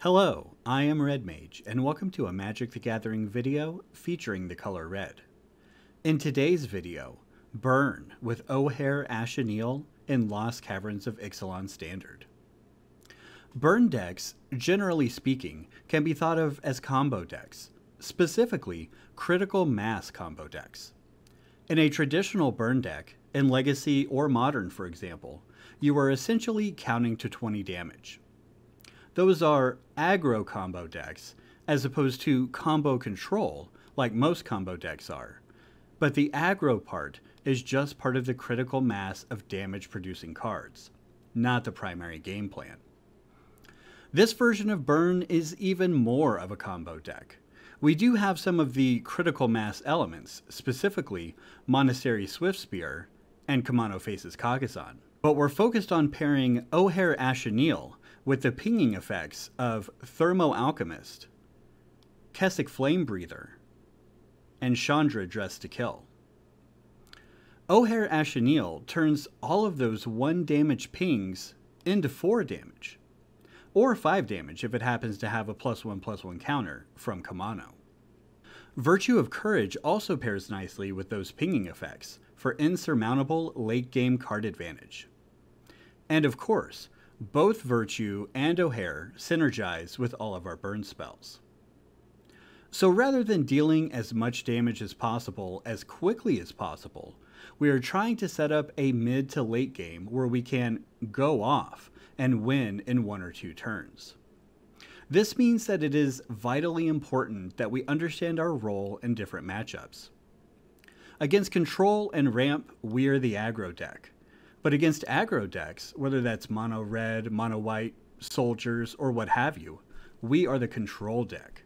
Hello, I am Red Mage, and welcome to a Magic the Gathering video featuring the color red. In today's video, Burn with Ojer Axonil in Lost Caverns of Ixalan Standard. Burn decks, generally speaking, can be thought of as combo decks, specifically critical mass combo decks. In a traditional burn deck, in Legacy or Modern for example, you are essentially counting to 20 damage. Those are aggro combo decks, as opposed to combo control, like most combo decks are. But the aggro part is just part of the critical mass of damage producing cards, not the primary game plan. This version of Burn is even more of a combo deck. We do have some of the critical mass elements, specifically Monastery Swiftspear and Kumano Faces Kakkazan. But we're focused on pairing Ojer Axonil with the pinging effects of Thermo Alchemist, Kessig Flame Breather, and Chandra Dressed to Kill. Ojer Axonil turns all of those 1 damage pings into 4 damage, or 5 damage if it happens to have a plus 1 plus 1 counter from Kumano. Virtue of Courage also pairs nicely with those pinging effects for insurmountable late game card advantage. And of course, both Virtue and Ojer synergize with all of our burn spells. So rather than dealing as much damage as possible as quickly as possible, we are trying to set up a mid to late game where we can go off and win in one or two turns. This means that it is vitally important that we understand our role in different matchups. Against control and ramp, we are the aggro deck. But against aggro decks, whether that's mono red, mono white, soldiers, or what have you, we are the control deck.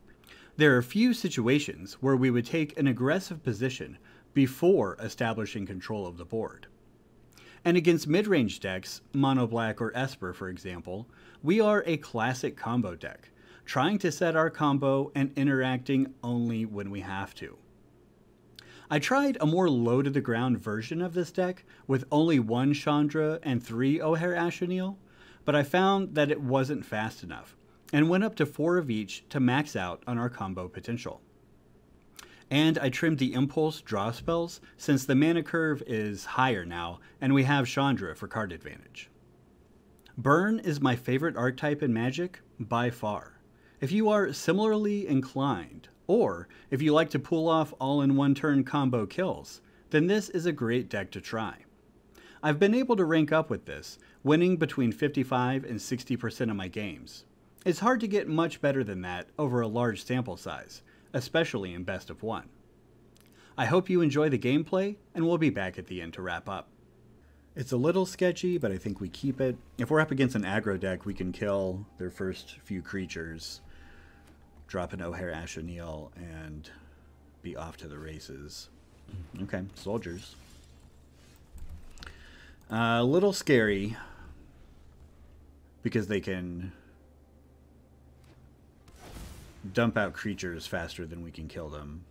There are few situations where we would take an aggressive position before establishing control of the board. And against mid range decks, mono black or Esper for example, we are a classic combo deck, trying to set our combo and interacting only when we have to. I tried a more low to the ground version of this deck with only one Chandra and three Ojer Axonil, but I found that it wasn't fast enough, and went up to four of each to max out on our combo potential. And I trimmed the impulse draw spells since the mana curve is higher now and we have Chandra for card advantage. Burn is my favorite archetype in Magic by far. If you are similarly inclined, or if you like to pull off all in one turn combo kills, then this is a great deck to try. I've been able to rank up with this, winning between 55 and 60% of my games. It's hard to get much better than that over a large sample size, especially in best of one. I hope you enjoy the gameplay, and we'll be back at the end to wrap up. It's a little sketchy, but I think we keep it. If we're up against an aggro deck, we can kill their first few creatures drop an Ojer Axonil, and be off to the races. Okay, soldiers. Uh, a little scary because they can dump out creatures faster than we can kill them.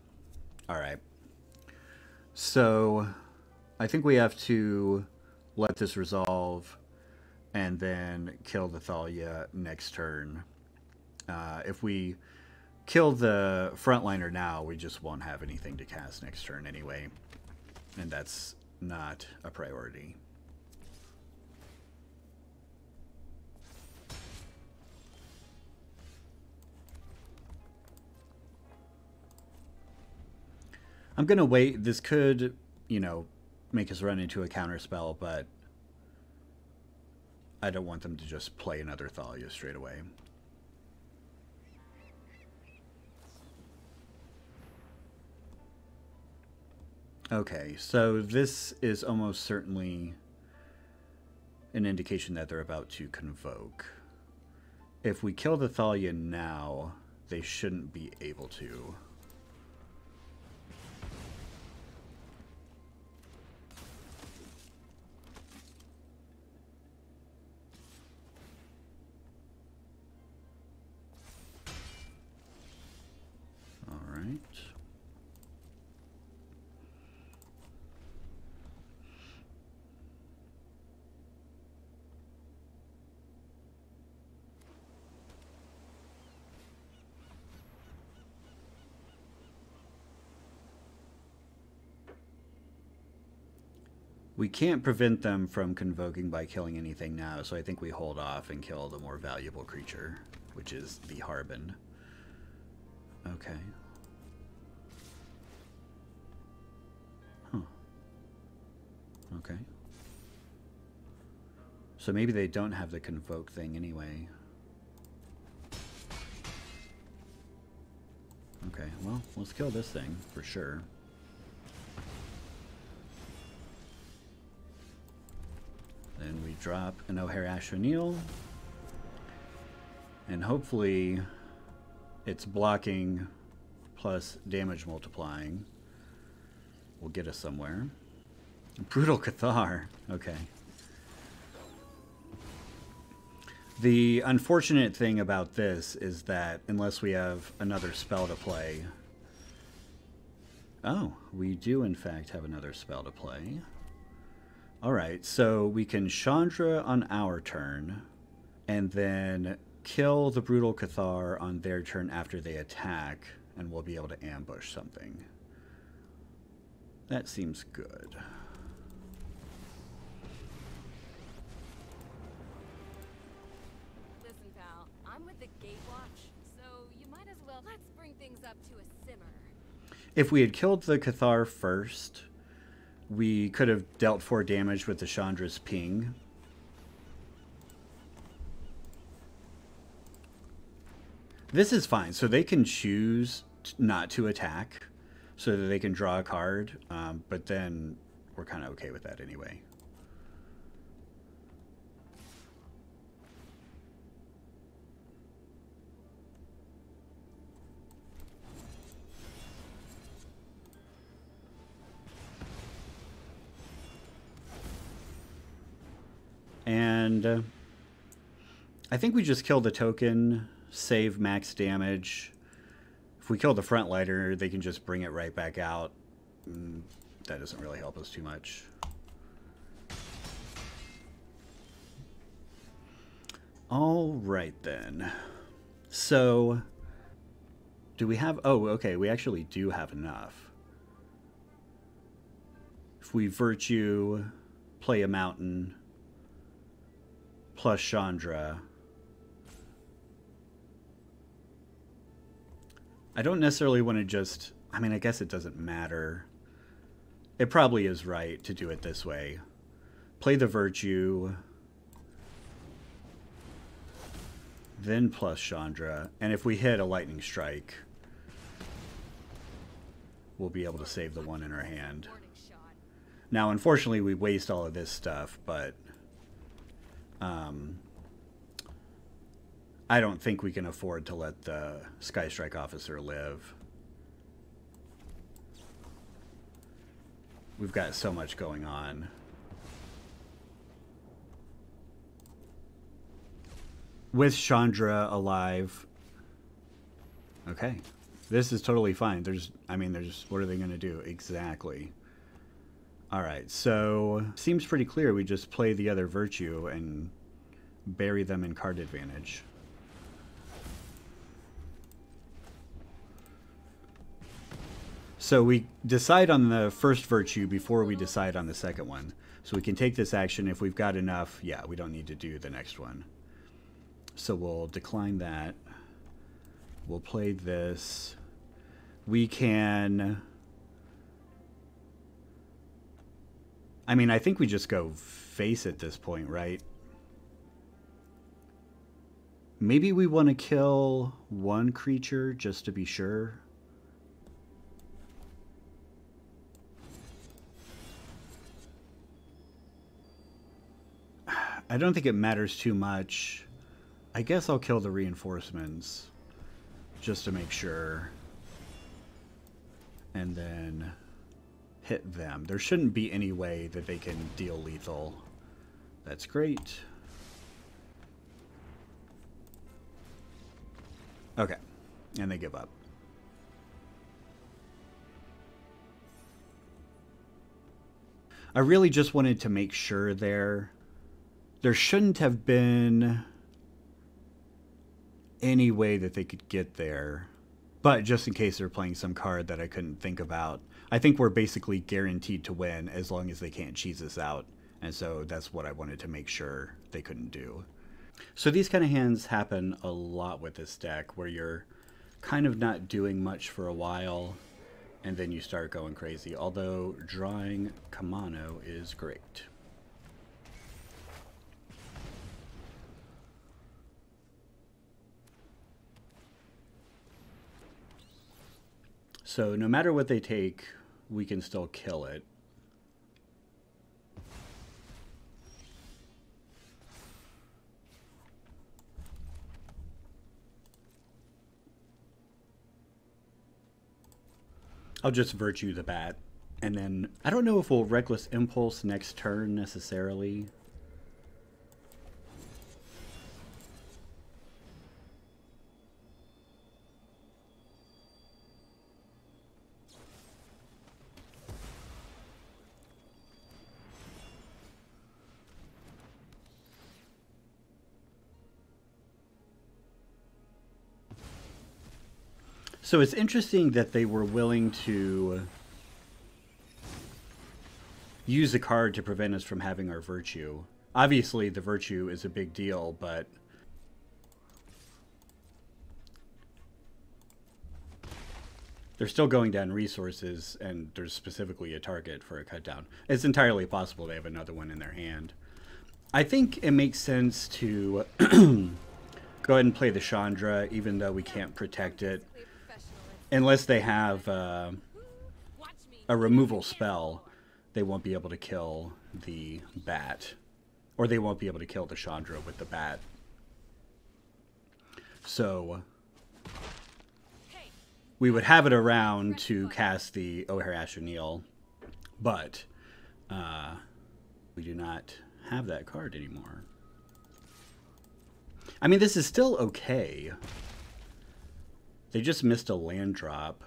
Alright. So, I think we have to let this resolve and then kill the Thalia next turn. Uh, if we kill the frontliner now, we just won't have anything to cast next turn anyway. And that's not a priority. I'm going to wait. This could, you know, make us run into a counter spell, but I don't want them to just play another Thalia straight away. Okay, so this is almost certainly an indication that they're about to convoke. If we kill the Thalia now, they shouldn't be able to. We can't prevent them from convoking by killing anything now, so I think we hold off and kill the more valuable creature, which is the Harbin. Okay. Huh. Okay. So maybe they don't have the convoke thing anyway. Okay, well, let's kill this thing for sure. Then we drop an Ojer Axonil. And hopefully it's blocking plus damage multiplying will get us somewhere. Brutal Cathar. Okay. The unfortunate thing about this is that unless we have another spell to play... Oh, we do in fact have another spell to play. Alright, so we can Chandra on our turn, and then kill the Brutal Cathar on their turn after they attack, and we'll be able to ambush something. That seems good. Listen, pal, I'm with the Gatewatch, so you might as well let's bring things up to a simmer. If we had killed the Cathar first, we could have dealt 4 damage with the Chandra's ping. This is fine. So they can choose not to attack so that they can draw a card, um, but then we're kind of okay with that anyway. And uh, I think we just kill the token, save max damage. If we kill the frontliner, they can just bring it right back out. Mm, that doesn't really help us too much. All right then. So, do we have... Oh, okay, we actually do have enough. If we Virtue, play a Mountain, plus Chandra. I don't necessarily want to just... I mean, I guess it doesn't matter. It probably is right to do it this way. Play the Virtue, then plus Chandra, and if we hit a Lightning Strike, we'll be able to save the one in our hand. Now, unfortunately, we waste all of this stuff, but um, I don't think we can afford to let the Sky Strike officer live. We've got so much going on. With Chandra alive. Okay. This is totally fine. There's, I mean, there's, what are they going to do? Exactly. All right, so seems pretty clear. We just play the other virtue and bury them in card advantage. So we decide on the first virtue before we decide on the second one. So we can take this action if we've got enough. Yeah, we don't need to do the next one. So we'll decline that. We'll play this. We can I mean, I think we just go face at this point, right? Maybe we want to kill one creature just to be sure. I don't think it matters too much. I guess I'll kill the reinforcements just to make sure. And then hit them. There shouldn't be any way that they can deal lethal. That's great. Okay. And they give up. I really just wanted to make sure there there shouldn't have been any way that they could get there But just in case they're playing some card that I couldn't think about, I think we're basically guaranteed to win as long as they can't cheese us out. And so that's what I wanted to make sure they couldn't do. So these kind of hands happen a lot with this deck where you're kind of not doing much for a while and then you start going crazy. Although drawing Kumano is great. So no matter what they take, we can still kill it. I'll just Virtue the Bat. And then, I don't know if we'll Reckless Impulse next turn necessarily. So it's interesting that they were willing to uh, use a card to prevent us from having our virtue. Obviously, the virtue is a big deal, but they're still going down resources, and there's specifically a target for a cut down. It's entirely possible they have another one in their hand. I think it makes sense to go ahead and play the Chandra, even though we can't protect it unless they have uh, a removal spell, they won't be able to kill the bat. Or they won't be able to kill the Chandra with the bat. So we would have it around to cast the Ojer Asher but uh, we do not have that card anymore. I mean, this is still okay. They just missed a land drop.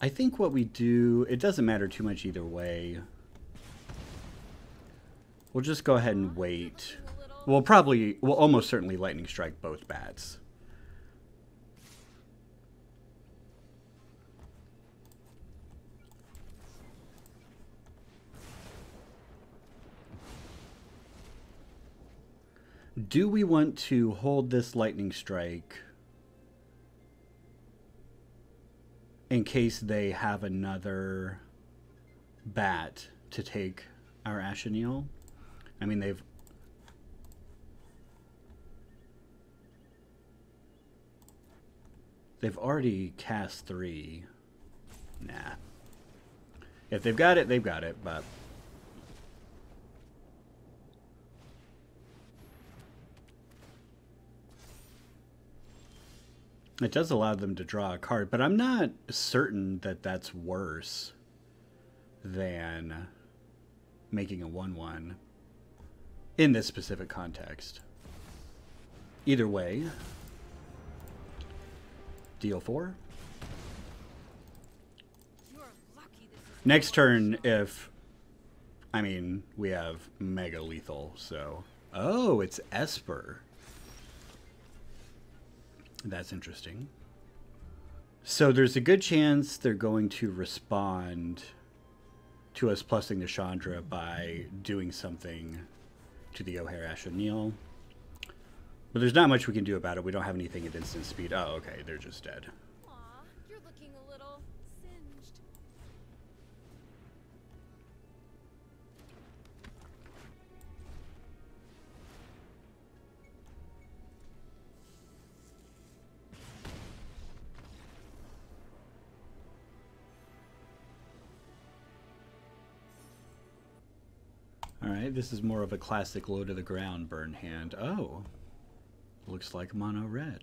I think what we do, it doesn't matter too much either way. We'll just go ahead and wait. We'll probably, we'll almost certainly lightning strike both bats. Do we want to hold this lightning strike in case they have another bat to take our Axonil? I mean, they've They've already cast three. Nah. If they've got it, they've got it, but It does allow them to draw a card, but I'm not certain that that's worse than making a 1 1 in this specific context. Either way, deal 4. Next turn, if. I mean, we have mega lethal, so. Oh, it's Esper. That's interesting. So there's a good chance they're going to respond to us plusing the Chandra by doing something to the Ojer Axonil. But there's not much we can do about it. We don't have anything at instant speed. Oh, okay. They're just dead. This is more of a classic low to the ground burn hand. Oh, looks like mono red.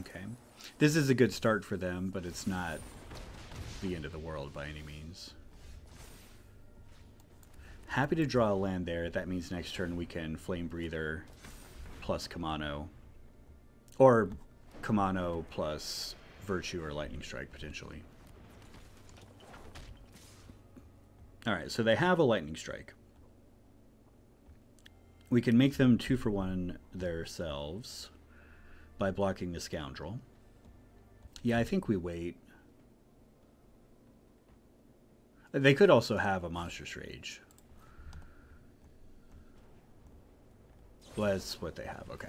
Okay. This is a good start for them, but it's not the end of the world by any means. Happy to draw a land there. That means next turn we can Flame Breather plus Kumano. Or Kumano plus Virtue or Lightning Strike potentially. Alright, so they have a Lightning Strike. We can make them two for one themselves by blocking the Scoundrel. Yeah, I think we wait. They could also have a Monstrous Rage. That's what they have, okay.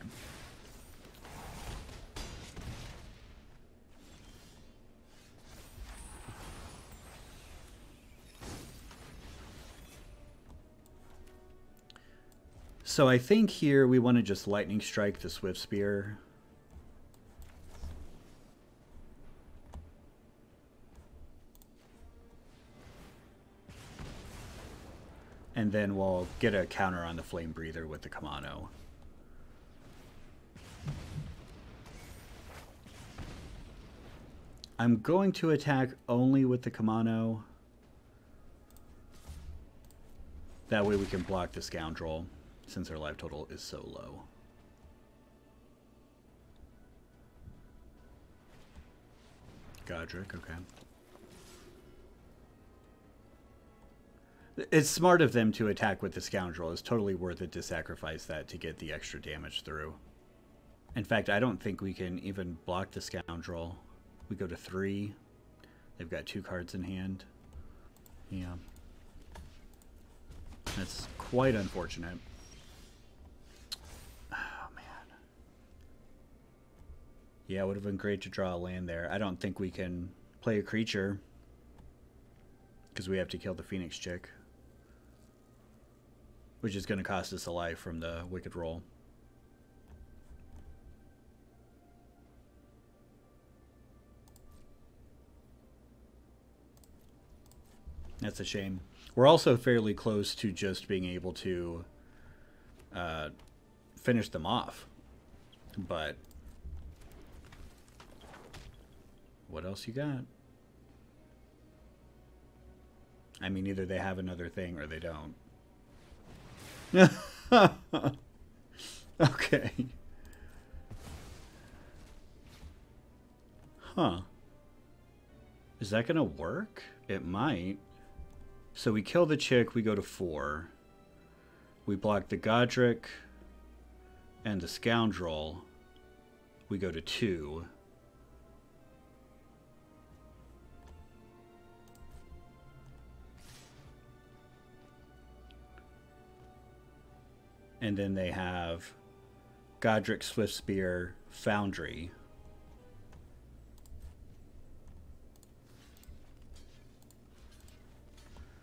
So I think here we want to just lightning strike the Swift Spear. And then we'll get a counter on the Flame Breather with the Kumano. I'm going to attack only with the Kumano. That way we can block the Scoundrel since our life total is so low. Godric, okay. It's smart of them to attack with the Scoundrel. It's totally worth it to sacrifice that to get the extra damage through. In fact, I don't think we can even block the Scoundrel. We go to three. They've got two cards in hand. Yeah. That's quite unfortunate. Oh, man. Yeah, it would have been great to draw a land there. I don't think we can play a creature because we have to kill the Phoenix chick, which is going to cost us a life from the Wicked Role. That's a shame. We're also fairly close to just being able to uh, finish them off, but What else you got? I mean, either they have another thing or they don't. okay. Huh. Is that going to work? It might. So we kill the chick, we go to four. We block the Godric and the Scoundrel. We go to two. And then they have Godric Swift Spear Foundry.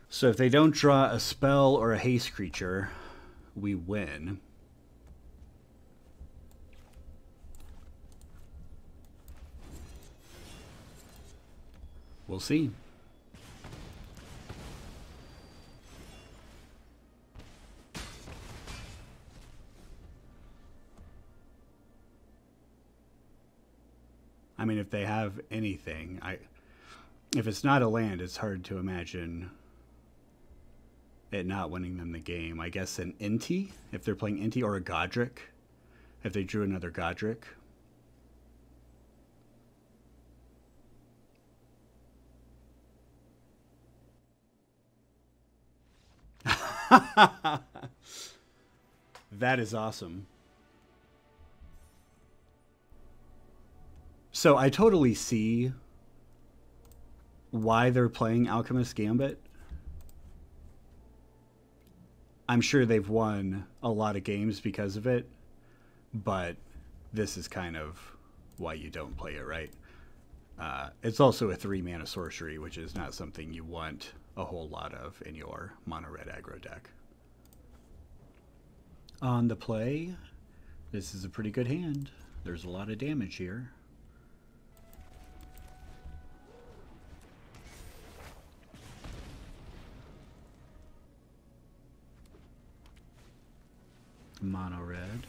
So if they don't draw a spell or a haste creature, we win. We'll see. If it's not a land, it's hard to imagine it not winning them the game. I guess an Inti, if they're playing Inti, or a Godric, if they drew another Godric. that is awesome. So I totally see why they're playing Alchemist Gambit. I'm sure they've won a lot of games because of it, but this is kind of why you don't play it, right? Uh, it's also a three mana sorcery, which is not something you want a whole lot of in your mono red aggro deck. On the play, this is a pretty good hand. There's a lot of damage here. Mono red.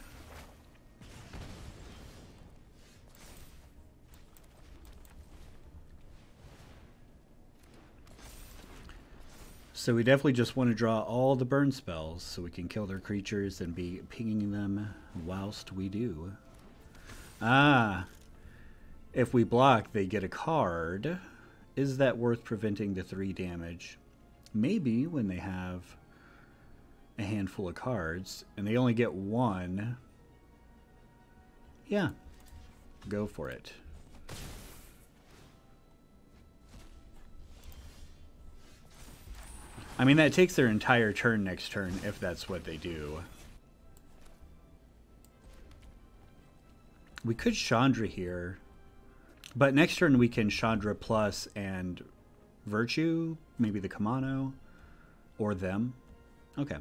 So we definitely just want to draw all the burn spells so we can kill their creatures and be pinging them whilst we do. Ah, If we block, they get a card. Is that worth preventing the three damage? Maybe when they have a handful of cards and they only get one. Yeah, go for it. I mean, that takes their entire turn next turn if that's what they do. We could Chandra here. But next turn we can Chandra plus and Virtue, maybe the Kumano, or them. Okay.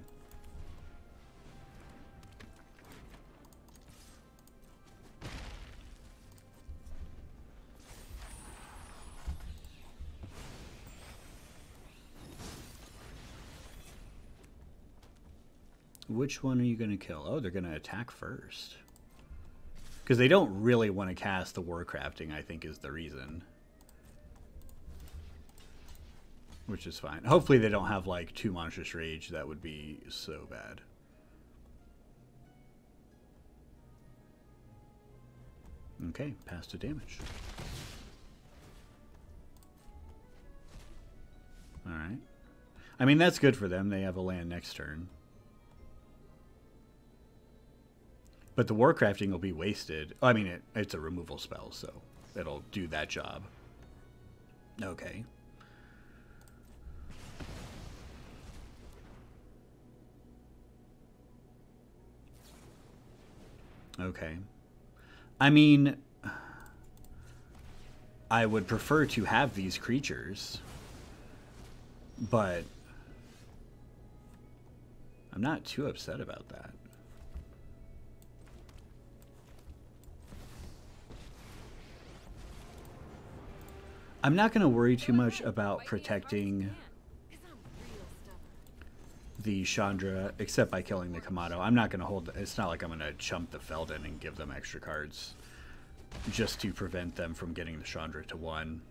Which one are you going to kill? Oh, they're going to attack first. Because they don't really want to cast the Warcrafting, I think, is the reason. Which is fine. Hopefully they don't have, like, two Monstrous Rage. That would be so bad. Okay, pass to damage. Alright. I mean, that's good for them. They have a land next turn. But the Warcrafting will be wasted. I mean, it, it's a removal spell, so it'll do that job. Okay. Okay. I mean, I would prefer to have these creatures, but I'm not too upset about that. I'm not going to worry too much about protecting the Chandra, except by killing the Kamado. I'm not going to hold... It's not like I'm going to chump the Feldon and give them extra cards just to prevent them from getting the Chandra to one.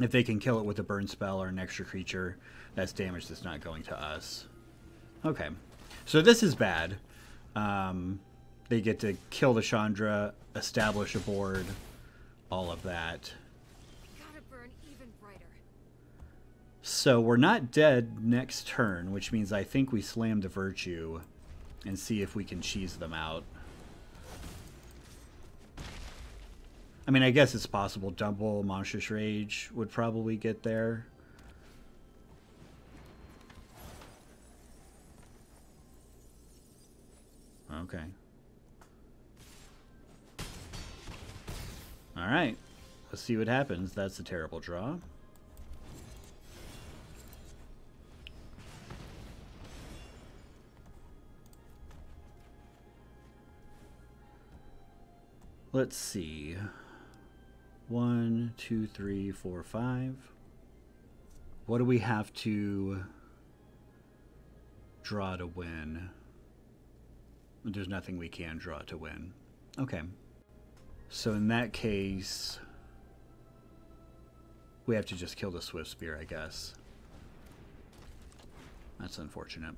If they can kill it with a burn spell or an extra creature, that's damage that's not going to us. Okay. So this is bad. Um, they get to kill the Chandra, establish a board, all of that. So we're not dead next turn, which means I think we slam the Virtue and see if we can cheese them out. I mean, I guess it's possible double Monstrous Rage would probably get there. Okay. Alright. Let's see what happens. That's a terrible draw. Let's see. One, two, three, four, five. What do we have to draw to win? There's nothing we can draw to win. Okay. So in that case, we have to just kill the Swift Spear, I guess. That's unfortunate.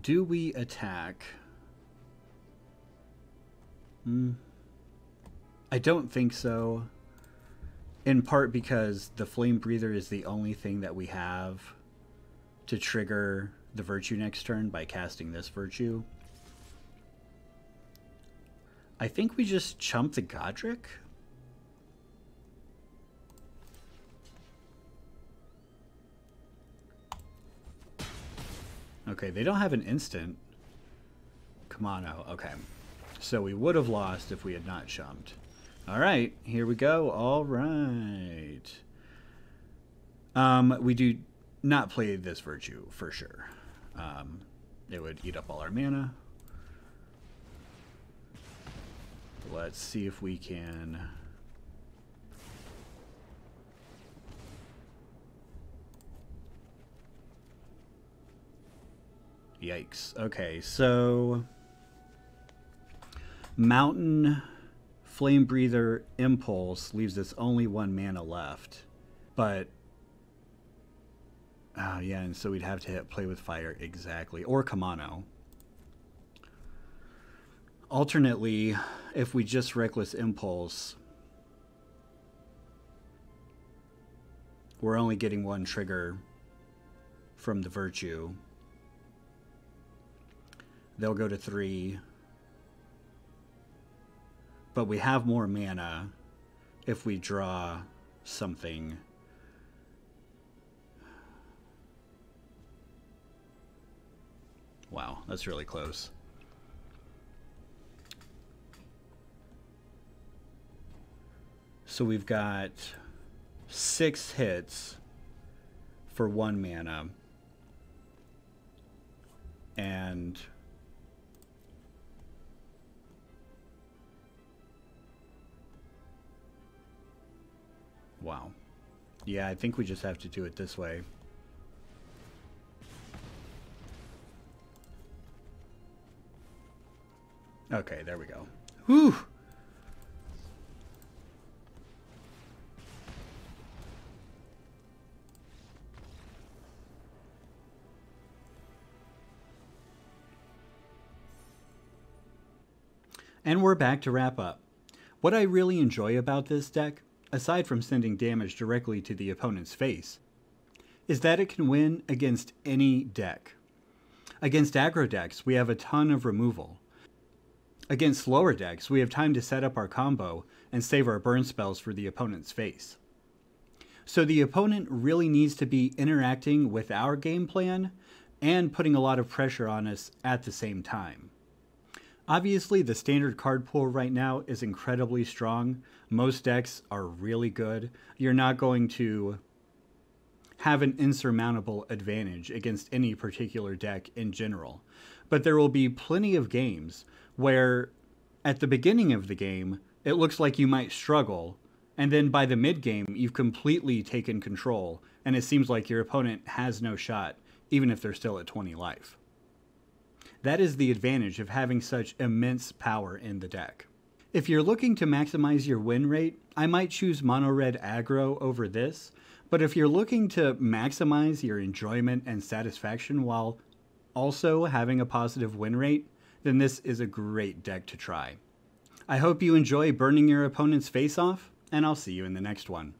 Do we attack? Hmm. I don't think so. In part because the Flame Breather is the only thing that we have to trigger the Virtue next turn by casting this Virtue. I think we just chump the Godric. Okay, they don't have an instant. Kumano. Okay. So we would have lost if we had not jumped. All right, here we go. All right. Um, we do not play this virtue for sure. Um, it would eat up all our mana. Let's see if we can Yikes. Okay, so Mountain Flame Breather Impulse leaves us only one mana left. But. Oh, yeah, and so we'd have to hit Play with Fire exactly. Or Kumano. Alternately, if we just Reckless Impulse, we're only getting one trigger from the Virtue. They'll go to three. But we have more mana if we draw something. Wow, that's really close. So we've got six hits for one mana. And Wow. Yeah, I think we just have to do it this way. Okay, there we go. Whew! And we're back to wrap up. What I really enjoy about this deck, aside from sending damage directly to the opponent's face, is that it can win against any deck. Against aggro decks, we have a ton of removal. Against slower decks, we have time to set up our combo and save our burn spells for the opponent's face. So the opponent really needs to be interacting with our game plan and putting a lot of pressure on us at the same time. Obviously, the standard card pool right now is incredibly strong. Most decks are really good. You're not going to have an insurmountable advantage against any particular deck in general. But there will be plenty of games where at the beginning of the game, it looks like you might struggle, and then by the mid game, you've completely taken control, and it seems like your opponent has no shot, even if they're still at 20 life. That is the advantage of having such immense power in the deck. If you're looking to maximize your win rate, I might choose mono red aggro over this, but if you're looking to maximize your enjoyment and satisfaction while also having a positive win rate, then this is a great deck to try. I hope you enjoy burning your opponent's face off, and I'll see you in the next one.